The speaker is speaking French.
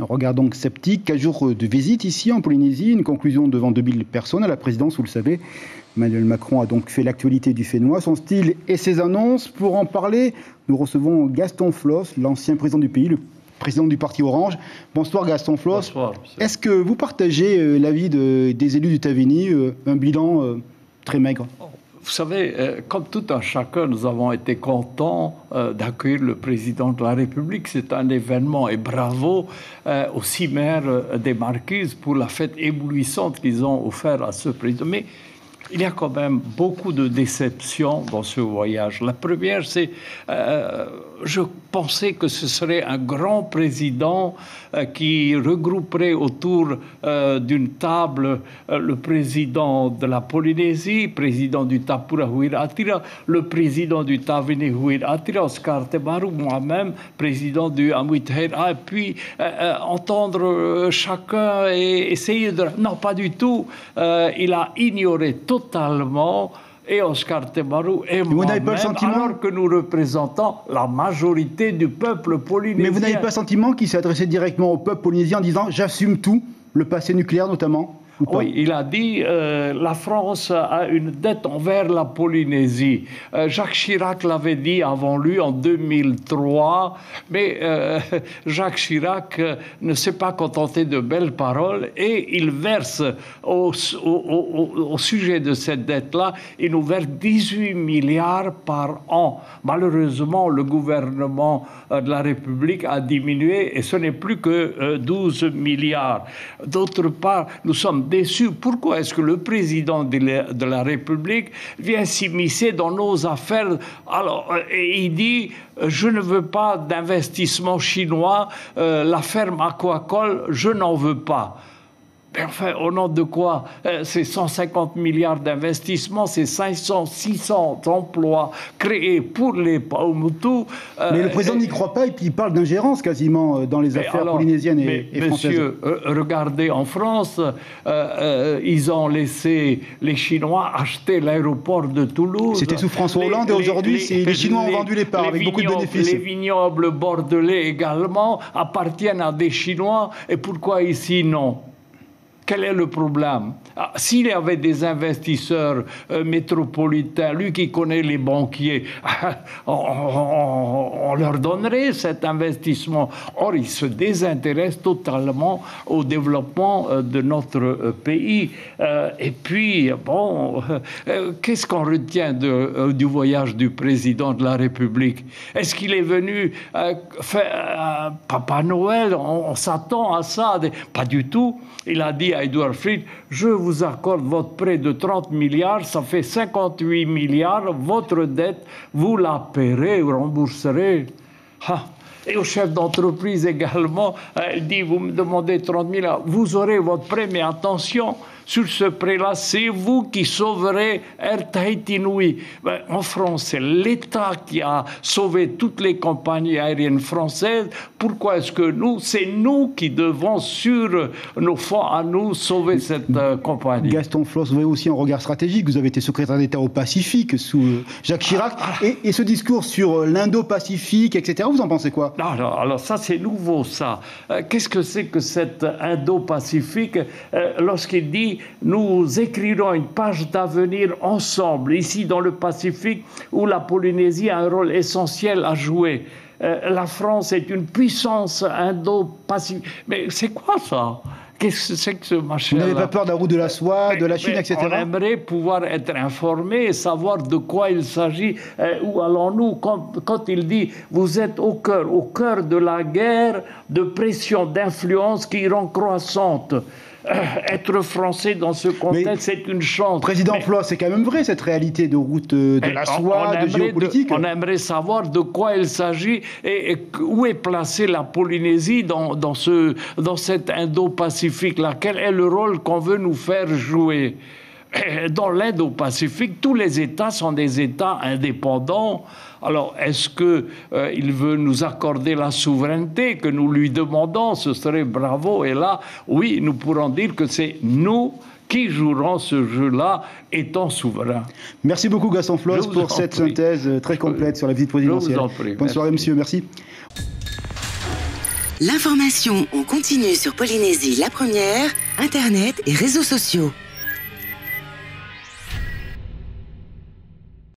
Un regard donc sceptique. Quatre jours de visite ici en Polynésie, une conclusion devant 2000 personnes à la présidence, vous le savez. Emmanuel Macron a donc fait l'actualité du Fénois, son style et ses annonces. Pour en parler, nous recevons Gaston Floss, l'ancien président du pays, le président du parti Orange. Bonsoir Gaston Floss. Bonsoir. Est-ce que vous partagez euh, l'avis de, des élus du Tavini, euh, un bilan euh, très maigre? Vous savez, euh, comme tout un chacun, nous avons été contents euh, d'accueillir le président de la République. C'est un événement et bravo euh, aux six maires des Marquises pour la fête éblouissante qu'ils ont offert à ce président. Il y a quand même beaucoup de déceptions dans ce voyage. La première, c'est euh, je pensais que ce serait un grand président euh, qui regrouperait autour euh, d'une table euh, le président de la Polynésie, président du Tapura Atira, le président du Tavini Atira, Oscar Tebaru, moi-même, président du Amuit et puis entendre chacun et essayer de... Non, pas du tout. il a ignoré totalement et Oscar Tebaru et moi-même, alors que nous représentons la majorité du peuple polynésien. Mais vous n'avez pas le sentiment qu'il s'est adressé directement au peuple polynésien en disant j'assume tout, le passé nucléaire notamment? Oui, il a dit euh, la France a une dette envers la Polynésie. Euh, Jacques Chirac l'avait dit avant lui en 2003, mais euh, Jacques Chirac ne s'est pas contenté de belles paroles et il verse au sujet de cette dette-là, il nous verse 18 milliards par an. Malheureusement, le gouvernement de la République a diminué et ce n'est plus que 12 milliards. D'autre part, nous sommes déçus. Pourquoi est-ce que le président de la, République vient s'immiscer dans nos affaires? Alors, et il dit je ne veux pas d'investissement chinois, euh, la ferme aquacole, je n'en veux pas. Mais enfin, au nom de quoi? C'est 150 milliards d'investissements, c'est 500, 600 emplois créés pour les Paumotu. Euh, mais le président n'y croit pas et puis il parle d'ingérence quasiment dans les affaires alors, polynésiennes et, mais, et françaises. Monsieur, euh, regardez en France, euh, ils ont laissé les Chinois acheter l'aéroport de Toulouse. C'était sous François Hollande et aujourd'hui, les, les, Chinois ont vendu les parts avec beaucoup de bénéfices. Les vignobles bordelais également appartiennent à des Chinois et pourquoi ici non? Quel est le problème? Ah, S'il y avait des investisseurs euh, métropolitains, lui qui connaît les banquiers, on, leur donnerait cet investissement. Or, il se désintéresse totalement au développement euh, de notre euh, pays. et puis, bon, qu'est-ce qu'on retient du voyage du président de la République? Est-ce qu'il est venu faire Papa Noël? On, on s'attend à ça. Pas du tout. Il a dit à Edouard Fried, je vous accorde votre prêt de 30 milliards, ça fait 58 milliards, votre dette, vous la paierez, vous rembourserez. Et au chef d'entreprise également, il dit, vous me demandez 30 milliards, vous aurez votre prêt, mais attention, sur ce prêt-là, c'est vous qui sauverez Air Tahiti Nui. Ben, en France, c'est l'État qui a sauvé toutes les compagnies aériennes françaises. Pourquoi est-ce que nous, c'est nous qui devons, sur nos fonds à nous, sauver cette euh, compagnie? Gaston Floss, vous avez aussi un regard stratégique. Vous avez été secrétaire d'État au Pacifique sous euh, Jacques Chirac. Ah, ah. Et, et, ce discours sur euh, l'Indo-Pacifique, etc., vous en pensez quoi? Non, non, alors ça, c'est nouveau, ça. Euh, Qu'est-ce que c'est que cet Indo-Pacifique? Lorsqu'il dit nous écrirons une page d'avenir ensemble, ici dans le Pacifique, où la Polynésie a un rôle essentiel à jouer. Euh, la France est une puissance indo-pacifique. Mais c'est quoi ça? Qu'est-ce que c'est que ce machin Vous n'avez pas peur de la roue de la soie, mais, de la Chine, etc. On aimerait pouvoir être informé et savoir de quoi il s'agit. Euh, où allons-nous? Quand, quand, il dit vous êtes au cœur, au cœur de la guerre de pression, d'influence qui rend croissante. Euh, être français dans ce contexte, c'est une chance. Président Floss, c'est quand même vrai cette réalité de route de la soie, de géopolitique. De, on aimerait savoir de quoi il s'agit et, et, où est placée la Polynésie dans, dans, ce, dans cet Indo-Pacifique-là. Quel est le rôle qu'on veut nous faire jouer? Dans l'Indo-Pacifique, tous les États sont des États indépendants. Alors, est-ce qu'il euh, veut nous accorder la souveraineté que nous lui demandons? Ce serait bravo. Et là, oui, nous pourrons dire que c'est nous qui jouerons ce jeu-là étant souverains. Merci beaucoup, Gaston Floss, pour cette prie. synthèse très complète sur la visite présidentielle. Je vous en prie. Bonne soirée, monsieur. Merci. L'information en continue sur Polynésie la première, Internet et réseaux sociaux.